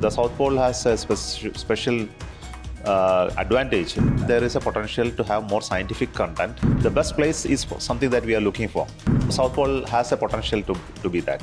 The South Pole has a spe- special uh, advantage. There is a potential to have more scientific content. The best place is something that we are looking for. South Pole has a potential to, to be that.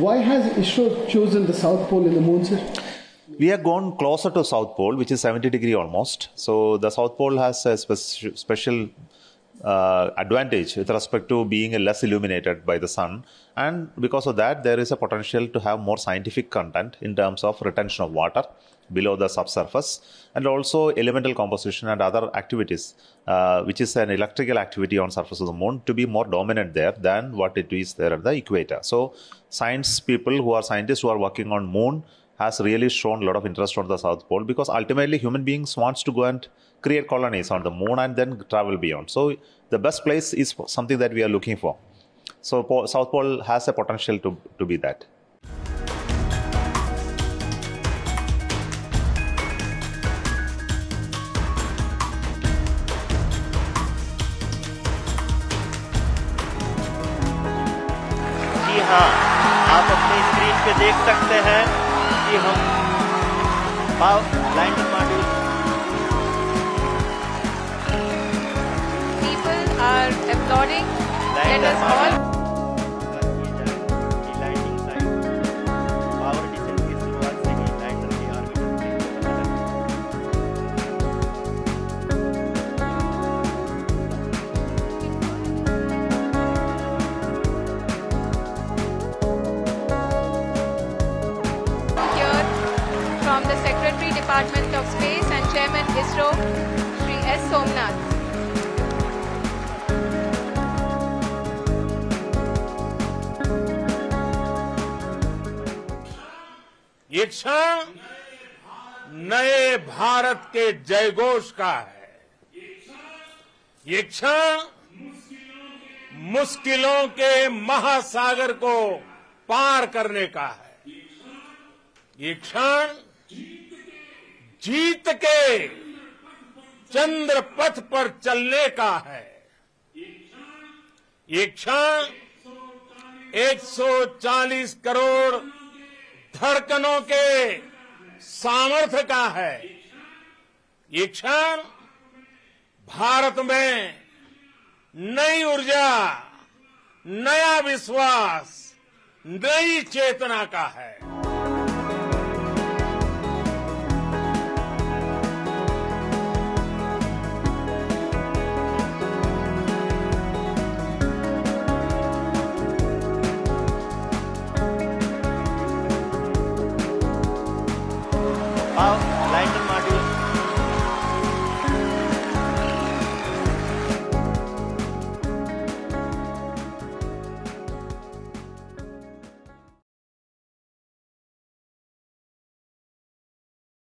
Why has ISRO chosen the South Pole in the moon, sir? We have gone closer to South Pole, which is 70 degree almost. So the South Pole has a spe- special uh, advantage with respect to being less illuminated by the sun, and because of that, there is a potential to have more scientific content in terms of retention of water below the subsurface, and also elemental composition and other activities, uh, which is an electrical activity on surface of the moon, to be more dominant there than what it is there at the equator. So, science people who are scientists who are working on moon has really shown a lot of interest on the South Pole because ultimately human beings wants to go and create colonies on the moon and then travel beyond. So the best place is something that we are looking for. So po- South Pole has a potential to, to be that. जी हाँ आप अपनी screen पे देख सकते हैं कि हम lander module People are applauding. Let us all Department of Space and Chairman ISRO, Sri S. Somnath. ये क्षण नए भारत के जयघोष का है ये क्षण मुश्किलों के महासागर को पार करने का है ये क्षण जीत के चंद्र पथ पर चलने का है। ये क्षण 140 करोड़ धड़कनों के सामर्थ्य का है। ये क्षण भारत में नई ऊर्जा, नया विश्वास, नई चेतना का है।